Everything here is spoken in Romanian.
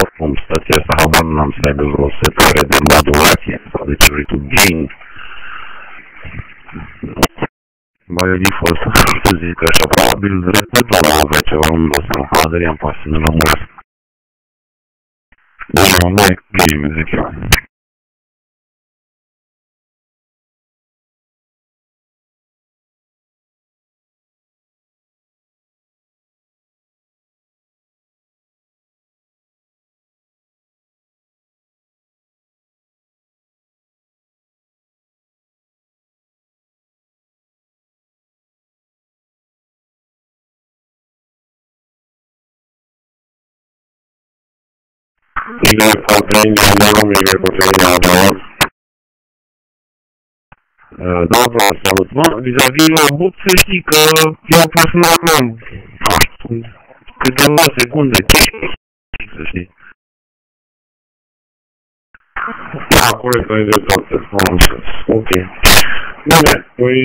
oricum stația asta, habar n-am să aibă vreo setare de modulație sau de ce vrei tu, gain. By default, să zic așa, probabil repetul nu avea ceva, nu-mi dau seama, Adrian poate să ne lămuresc. Nu, nu e bine, zic eu. Ile potrei ne-am ile potrei ne-am Da, vă salut. Mă, vis-a-vis la but, să știi că i-au pus normal. Câteva secunde, să știi. Acolo că e de toate. Ok. Bine, păi